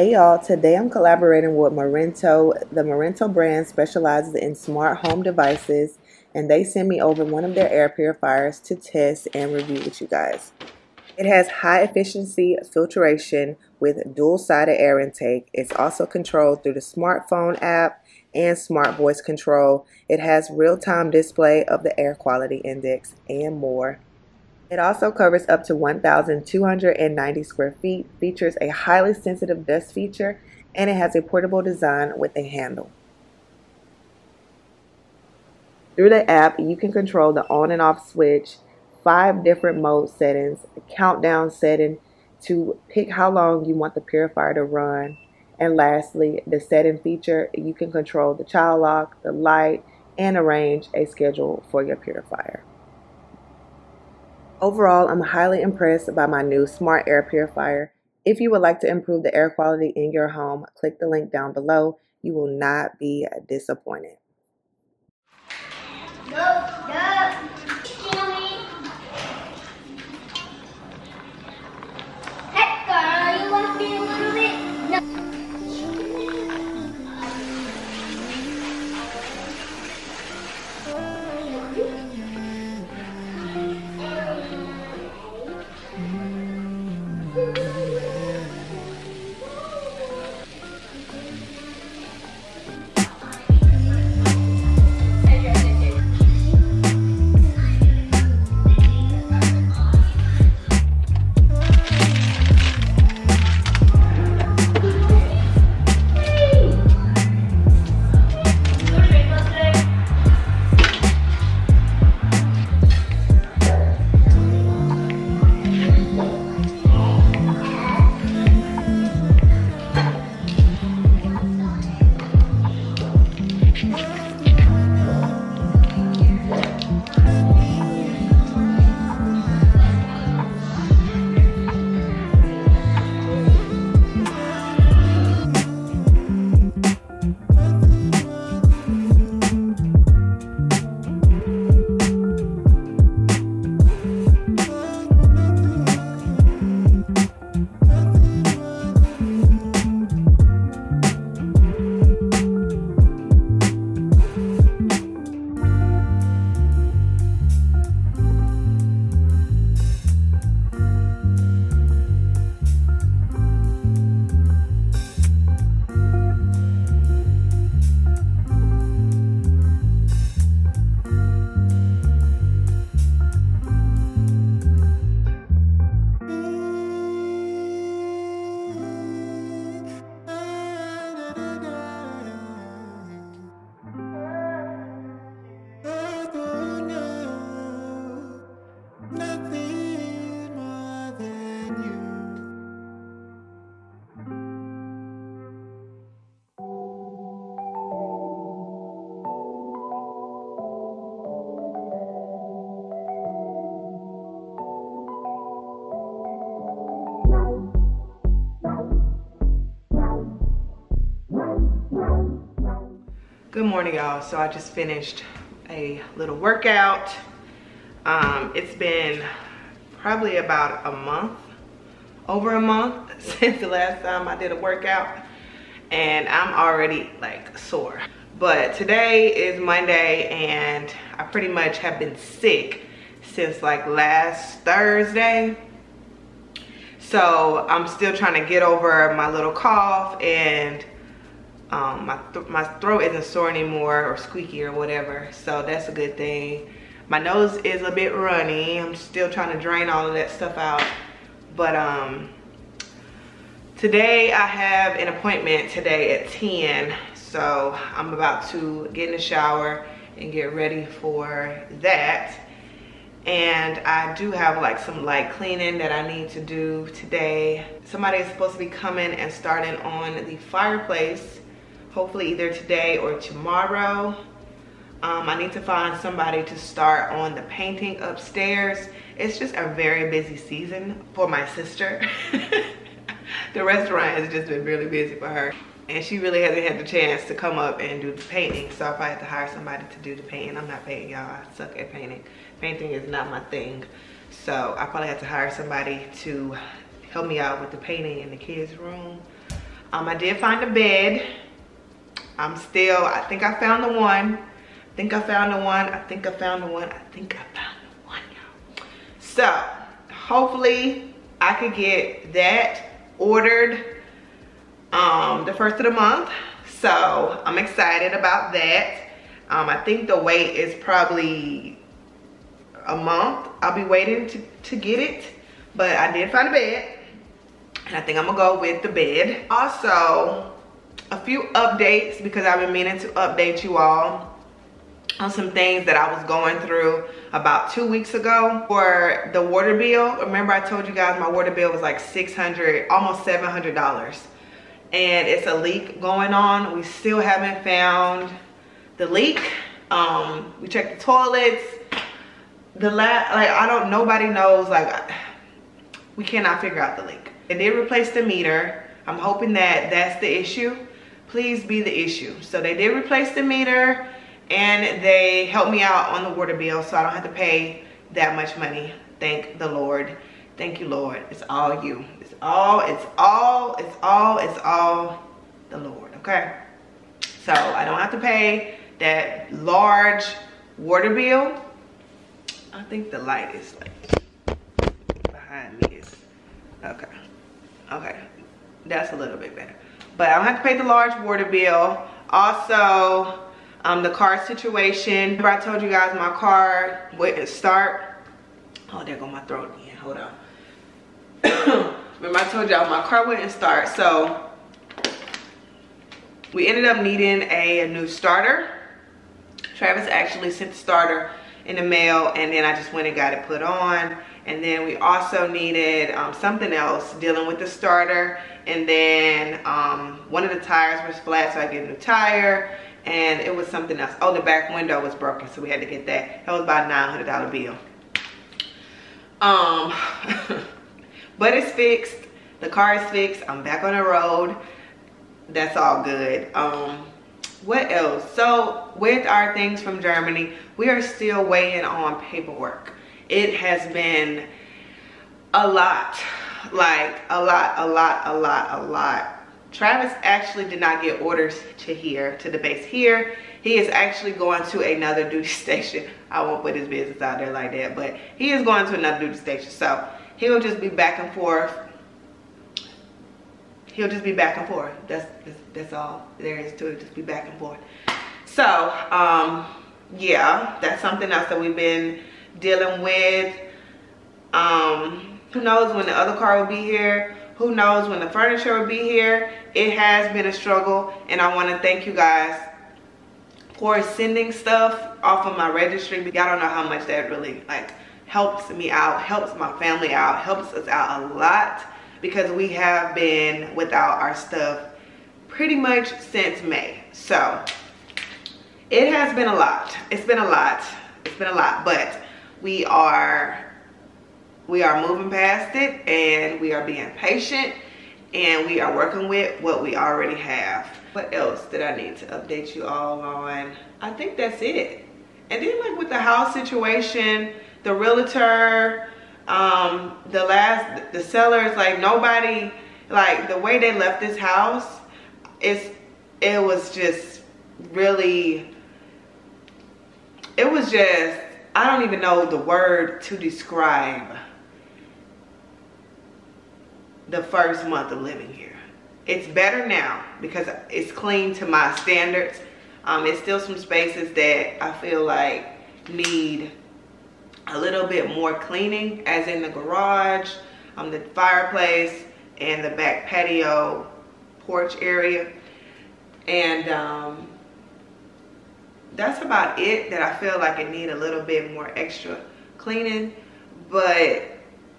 Hey y'all, today I'm collaborating with Marento. The Marento brand specializes in smart home devices and they send me over one of their air purifiers to test and review with you guys. It has high efficiency filtration with dual-sided air intake. It's also controlled through the smartphone app and smart voice control. It has real-time display of the air quality index and more. It also covers up to 1,290 square feet, features a highly sensitive dust feature, and it has a portable design with a handle. Through the app, you can control the on and off switch, five different mode settings, a countdown setting to pick how long you want the purifier to run, and lastly, the setting feature, you can control the child lock, the light, and arrange a schedule for your purifier. Overall, I'm highly impressed by my new smart air purifier. If you would like to improve the air quality in your home, click the link down below. You will not be disappointed. Good morning, y'all. So I just finished a little workout. Um, it's been probably about a month, over a month since the last time I did a workout. And I'm already like sore. But today is Monday and I pretty much have been sick since like last Thursday. So I'm still trying to get over my little cough and um, my, th my throat isn't sore anymore or squeaky or whatever. So that's a good thing. My nose is a bit runny. I'm still trying to drain all of that stuff out. But um, today I have an appointment today at 10. So I'm about to get in the shower and get ready for that. And I do have like some light cleaning that I need to do today. Somebody is supposed to be coming and starting on the fireplace hopefully either today or tomorrow. Um, I need to find somebody to start on the painting upstairs. It's just a very busy season for my sister. the restaurant has just been really busy for her. And she really hasn't had the chance to come up and do the painting. So if I had to hire somebody to do the painting, I'm not painting y'all, I suck at painting. Painting is not my thing. So I probably have to hire somebody to help me out with the painting in the kids' room. Um, I did find a bed. I'm still, I think I found the one. I think I found the one. I think I found the one. I think I found the one, y'all. So, hopefully I could get that ordered um, the first of the month. So, I'm excited about that. Um, I think the wait is probably a month. I'll be waiting to, to get it. But I did find a bed. And I think I'm gonna go with the bed. Also, a few updates because I've been meaning to update you all on some things that I was going through about two weeks ago for the water bill. Remember I told you guys my water bill was like 600, almost $700. And it's a leak going on. We still haven't found the leak. Um, we checked the toilets. The last, like I don't, nobody knows, like we cannot figure out the leak. They did replace the meter. I'm hoping that that's the issue. Please be the issue. So they did replace the meter and they helped me out on the water bill so I don't have to pay that much money. Thank the Lord. Thank you, Lord. It's all you. It's all, it's all, it's all, it's all the Lord, okay? So I don't have to pay that large water bill. I think the light is like behind me. Is, okay. Okay, that's a little bit better. But I don't have to pay the large water bill. Also, um, the car situation. Remember I told you guys my car wouldn't start. Oh, there go my throat again. Hold on. Remember I told y'all my car wouldn't start. So we ended up needing a, a new starter. Travis actually sent the starter in the mail and then I just went and got it put on and then we also needed um, something else dealing with the starter. And then um, one of the tires was flat so I get a new tire. And it was something else. Oh the back window was broken so we had to get that. That was about a $900 bill. Um but it's fixed. The car is fixed. I'm back on the road. That's all good. Um what else? So with our things from Germany we are still waiting on paperwork it has been a lot like a lot a lot a lot a lot. Travis actually did not get orders to here to the base here. He is actually going to another duty station. I won't put his business out there like that but he is going to another duty station. So he'll just be back and forth. He'll just be back and forth. That's that's, that's all there is to it. Just be back and forth. So um yeah that's something else that we've been dealing with. Um, who knows when the other car will be here? Who knows when the furniture will be here? It has been a struggle and I want to thank you guys for sending stuff off of my registry. Y'all don't know how much that really like helps me out, helps my family out, helps us out a lot because we have been without our stuff pretty much since May. So it has been a lot. It's been a lot. It's been a lot, but we are we are moving past it and we are being patient and we are working with what we already have. What else did i need to update you all on? I think that's it. And then like with the house situation the realtor um the last the sellers like nobody like the way they left this house it's it was just really it was just I don't even know the word to describe the first month of living here. It's better now because it's clean to my standards. Um, it's still some spaces that I feel like need a little bit more cleaning as in the garage, um, the fireplace, and the back patio porch area. And um, that's about it that I feel like it need a little bit more extra cleaning. But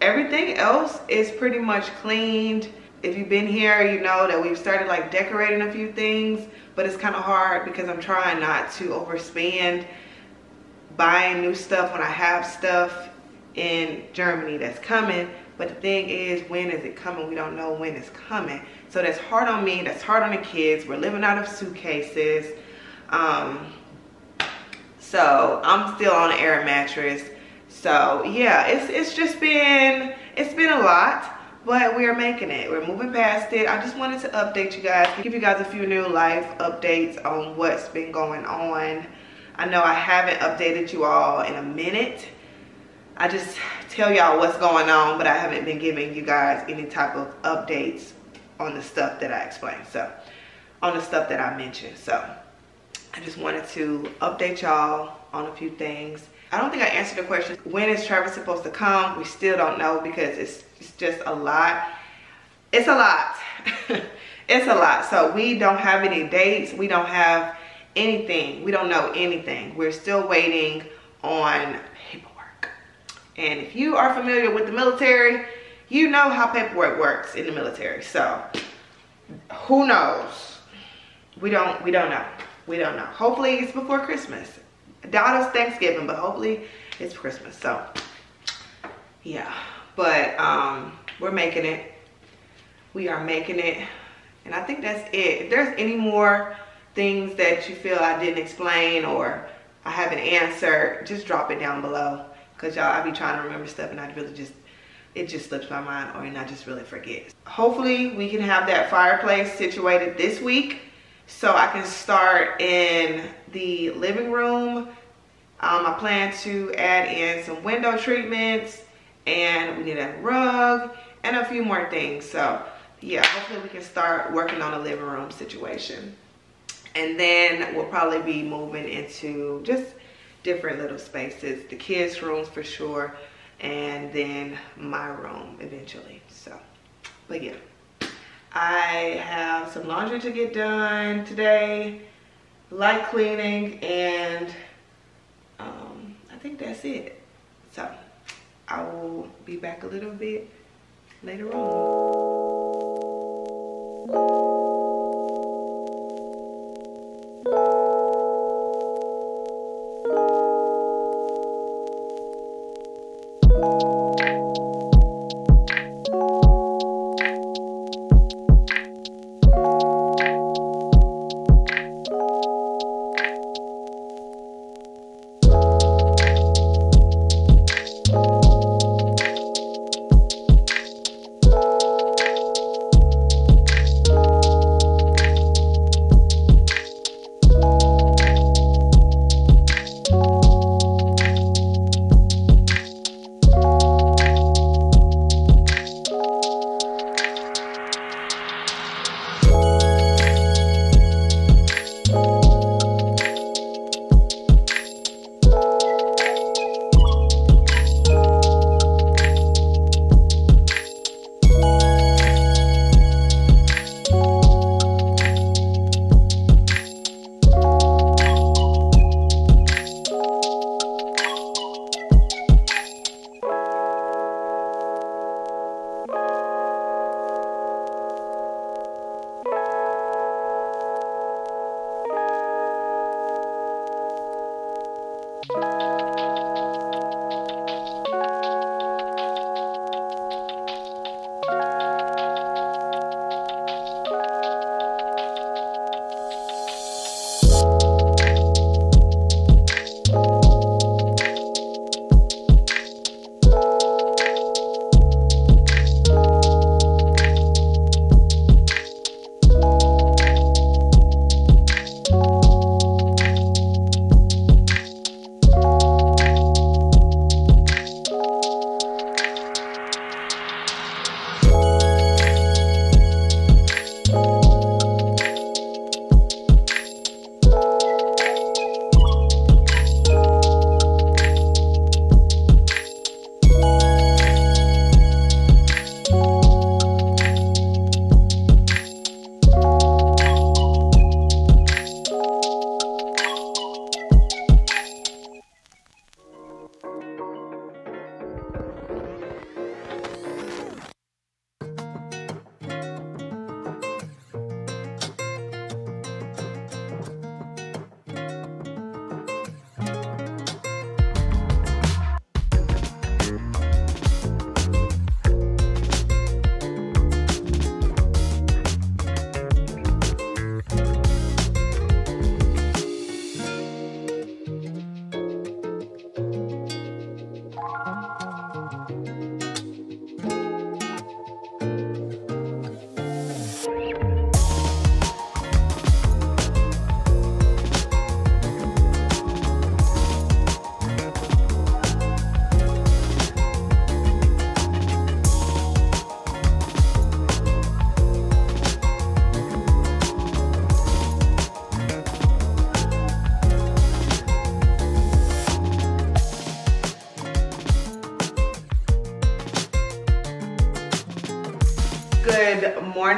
everything else is pretty much cleaned. If you've been here, you know that we've started like decorating a few things, but it's kind of hard because I'm trying not to overspend buying new stuff when I have stuff in Germany that's coming. But the thing is, when is it coming? We don't know when it's coming. So that's hard on me, that's hard on the kids. We're living out of suitcases. Um, so I'm still on an air mattress. So yeah, it's it's just been it's been a lot, but we are making it. We're moving past it. I just wanted to update you guys, give you guys a few new life updates on what's been going on. I know I haven't updated you all in a minute. I just tell y'all what's going on, but I haven't been giving you guys any type of updates on the stuff that I explained. So, on the stuff that I mentioned. So, I just wanted to update y'all on a few things. I don't think I answered the question. When is Travis supposed to come? We still don't know because it's, it's just a lot. It's a lot. it's a lot. So we don't have any dates. We don't have anything. We don't know anything. We're still waiting on paperwork. And if you are familiar with the military, you know how paperwork works in the military. So who knows? We don't we don't know. We don't know. Hopefully it's before Christmas. Doubt it's Thanksgiving, but hopefully it's Christmas. So yeah. But um we're making it. We are making it. And I think that's it. If there's any more things that you feel I didn't explain or I haven't answered, just drop it down below. Cause y'all, I be trying to remember stuff and I really just, it just slips my mind or and I just really forget. Hopefully we can have that fireplace situated this week so I can start in the living room. Um, I plan to add in some window treatments and we need a rug and a few more things. So yeah, hopefully we can start working on a living room situation. And then we'll probably be moving into just different little spaces. The kids' rooms for sure. And then my room eventually. So, but yeah. I have some laundry to get done today. Light cleaning. And um, I think that's it. So, I will be back a little bit later on.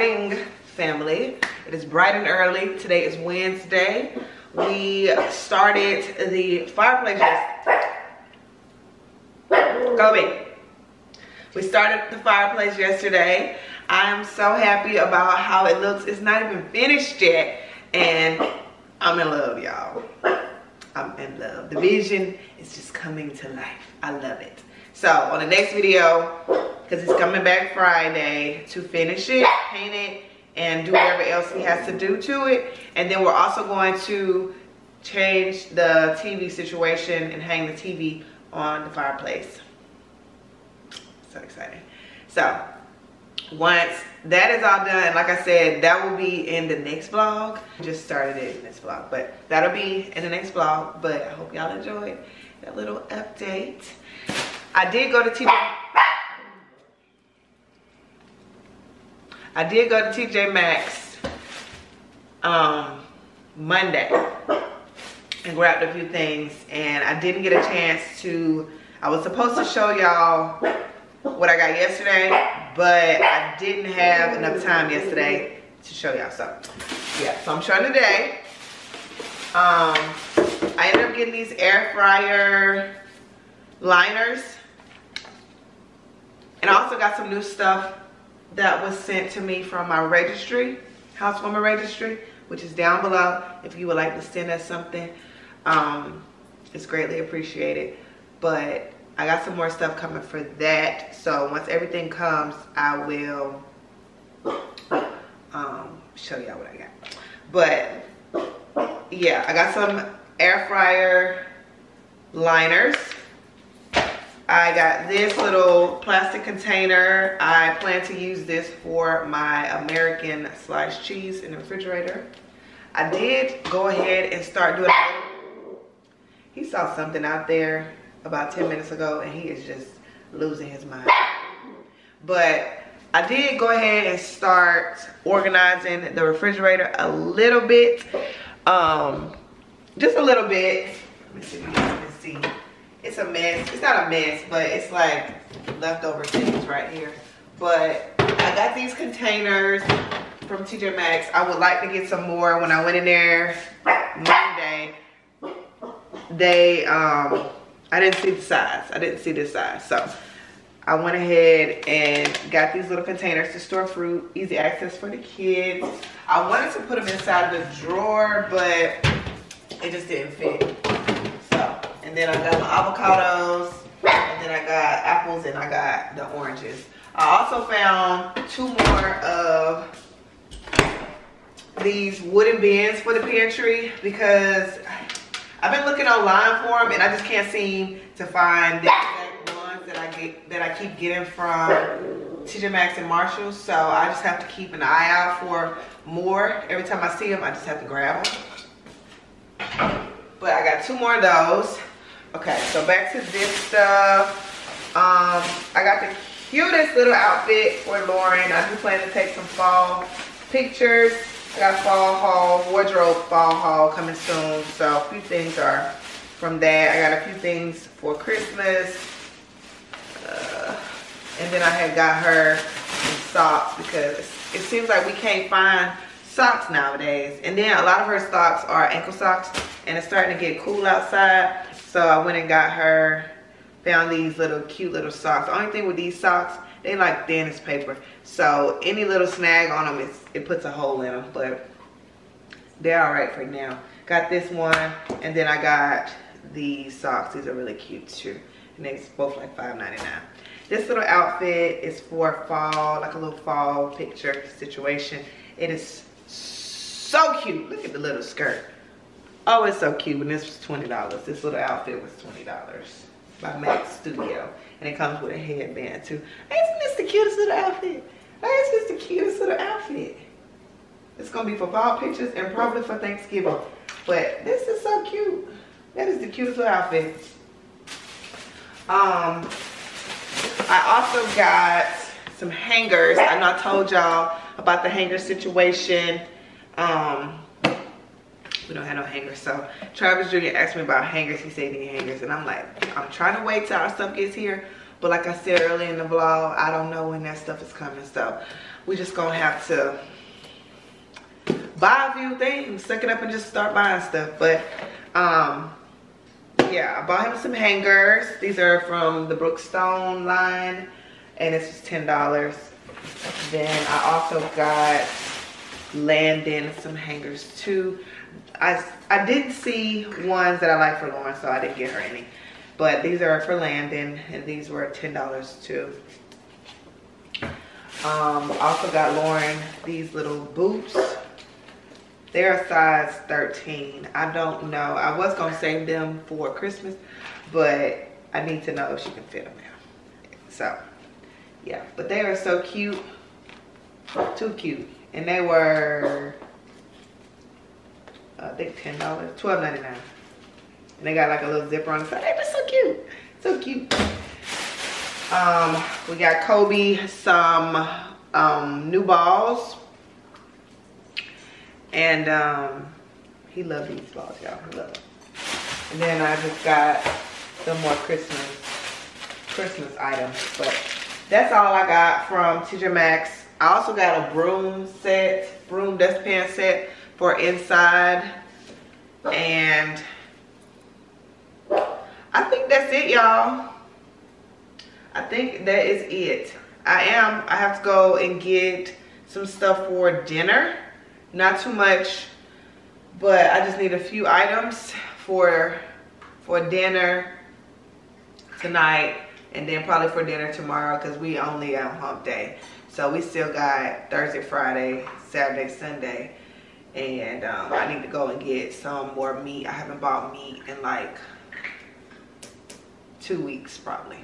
Family. It is bright and early. Today is Wednesday. We started the fireplace. Kobe. We started the fireplace yesterday. I am so happy about how it looks. It's not even finished yet. And I'm in love, y'all. I'm in love. The vision is just coming to life. I love it. So on the next video, because it's coming back Friday to finish it, paint it, and do whatever else he has to do to it. And then we're also going to change the TV situation and hang the TV on the fireplace. So exciting. So once that is all done, like I said, that will be in the next vlog. Just started it in this vlog, but that'll be in the next vlog. But I hope y'all enjoyed that little update. I did go to TJ. I did go to TJ Maxx um, Monday and grabbed a few things and I didn't get a chance to, I was supposed to show y'all what I got yesterday, but I didn't have enough time yesterday to show y'all. So yeah, so I'm showing today. Um, I ended up getting these air fryer liners. And I also got some new stuff that was sent to me from my registry, housewarming registry, which is down below if you would like to send us something. Um, it's greatly appreciated. But I got some more stuff coming for that. So once everything comes, I will um, show y'all what I got. But yeah, I got some air fryer liners. I got this little plastic container. I plan to use this for my American sliced cheese in the refrigerator. I did go ahead and start doing, he saw something out there about 10 minutes ago and he is just losing his mind. But I did go ahead and start organizing the refrigerator a little bit. Um, just a little bit. Let me see see. It's a mess. It's not a mess, but it's like leftover things right here. But I got these containers from TJ Maxx. I would like to get some more. When I went in there Monday, they um I didn't see the size. I didn't see this size. So I went ahead and got these little containers to store fruit, easy access for the kids. I wanted to put them inside the drawer, but it just didn't fit. And then I got my avocados, and then I got apples, and I got the oranges. I also found two more of these wooden bins for the pantry because I've been looking online for them and I just can't seem to find the exact ones that I get that I keep getting from TJ Maxx and Marshalls. So I just have to keep an eye out for more. Every time I see them, I just have to grab them. But I got two more of those. Okay, so back to this stuff. Um, I got the cutest little outfit for Lauren. I do plan to take some fall pictures. I got fall haul, wardrobe fall haul coming soon. So a few things are from that. I got a few things for Christmas. Uh, and then I had got her some socks because it seems like we can't find socks nowadays. And then a lot of her socks are ankle socks and it's starting to get cool outside. So I went and got her, found these little cute little socks. The only thing with these socks they like dentist paper. So any little snag on them, it puts a hole in them. But they're all right for now. Got this one, and then I got these socks. These are really cute too. And they're both like $5.99. This little outfit is for fall, like a little fall picture situation. It is so cute. Look at the little skirt. Oh, it's so cute. And this was $20. This little outfit was $20 by Max Studio. And it comes with a headband too. Isn't this the cutest little outfit? Isn't this the cutest little outfit? It's gonna be for fall pictures and probably for Thanksgiving. But this is so cute. That is the cutest little outfit. Um, I also got some hangers. I know I told y'all about the hanger situation. Um, we don't have no hangers. So Travis Jr. asked me about hangers. He said he hangers. And I'm like, I'm trying to wait till our stuff gets here. But like I said earlier in the vlog, I don't know when that stuff is coming. So we just gonna have to buy a few things, suck it up and just start buying stuff. But um, yeah, I bought him some hangers. These are from the Brookstone line and this was $10. Then I also got Landon some hangers too. I, I did see ones that I like for Lauren, so I didn't get her any. But these are for Landon, and these were $10 too. Um, also got Lauren these little boots. They're a size 13. I don't know. I was going to save them for Christmas, but I need to know if she can fit them now. So, yeah. But they are so cute. Too cute. And they were, I think $10, $12.99. And they got like a little zipper on the side. They so cute. So cute. Um, we got Kobe some um, new balls and um, he loves these balls, y'all. He loved them. And then I just got some more Christmas Christmas items. But that's all I got from TJ Maxx. I also got a broom set, broom dustpan set for inside. And I think that's it, y'all. I think that is it. I am, I have to go and get some stuff for dinner not too much but I just need a few items for for dinner tonight and then probably for dinner tomorrow because we only on hump day so we still got Thursday Friday Saturday Sunday and um, I need to go and get some more meat I haven't bought meat in like two weeks probably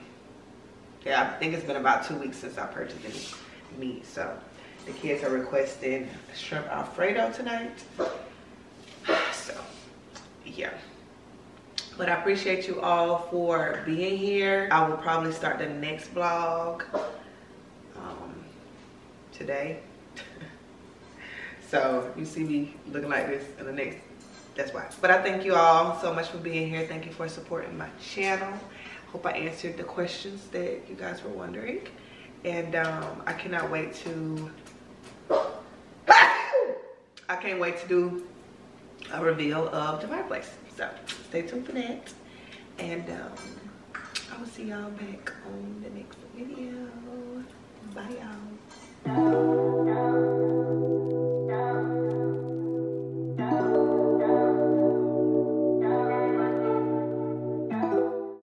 yeah I think it's been about two weeks since I purchased any meat so the kids are requesting shrimp alfredo tonight. So, yeah. But I appreciate you all for being here. I will probably start the next vlog um, today. So you see me looking like this in the next, that's why. But I thank you all so much for being here. Thank you for supporting my channel. Hope I answered the questions that you guys were wondering. And um, I cannot wait to, I can't wait to do a reveal of the fireplace. So stay tuned for that. And um, I will see y'all back on the next video. Bye y'all.